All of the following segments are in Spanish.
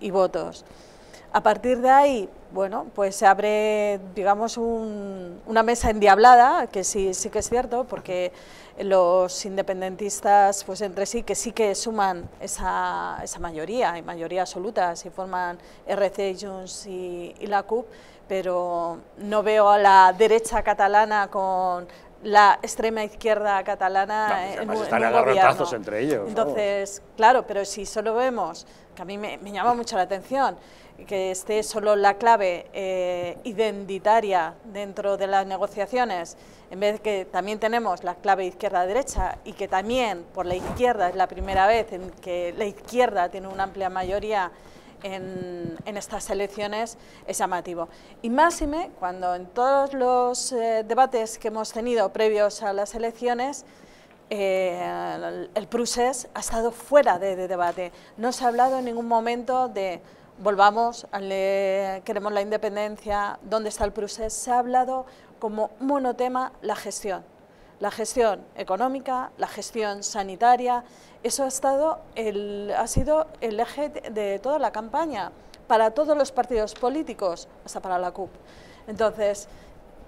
y votos. A partir de ahí, bueno, pues se abre, digamos, una mesa endiablada, que sí, sí que es cierto, porque los independentistas, pues entre sí, que sí que suman esa, esa mayoría, y mayoría absoluta, si forman RC, Junts y la CUP, pero no veo a la derecha catalana con la extrema izquierda catalana en, un, están en entre ellos. Entonces, claro, pero si solo vemos, que a mí me, llama mucho la atención, que esté solo la clave eh, identitaria dentro de las negociaciones, en vez de que también tenemos la clave izquierda-derecha y que también por la izquierda es la primera vez en que la izquierda tiene una amplia mayoría en, estas elecciones es llamativo. Y máxime cuando en todos los eh, debates que hemos tenido previos a las elecciones, eh, el, el, ha estado fuera de, debate. No se ha hablado en ningún momento de volvamos, queremos la independencia, ¿dónde está el Prusés? Se ha hablado como monotema la gestión la gestión económica, la gestión sanitaria, eso ha, estado el, ha sido el eje de toda la campaña para todos los partidos políticos, hasta para la CUP. Entonces,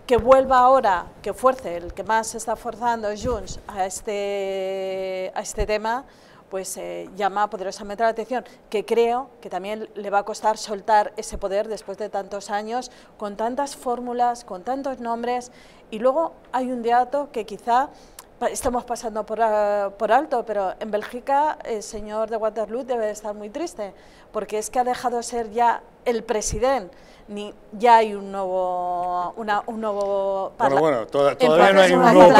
que vuelva ahora, que fuerce, el que más se está forzando Junts a este, a este tema, pues eh, llama poderosamente la atención, que creo que también le va a costar soltar ese poder después de tantos años, con tantas fórmulas, con tantos nombres, y luego hay un dato que quizá estamos pasando por, por, alto, pero en Bélgica el señor de Waterloo debe estar muy triste, porque es que ha dejado de ser ya el presidente, ni ya hay un nuevo, una, un nuevo... Bueno, bueno, todavía no hay un nuevo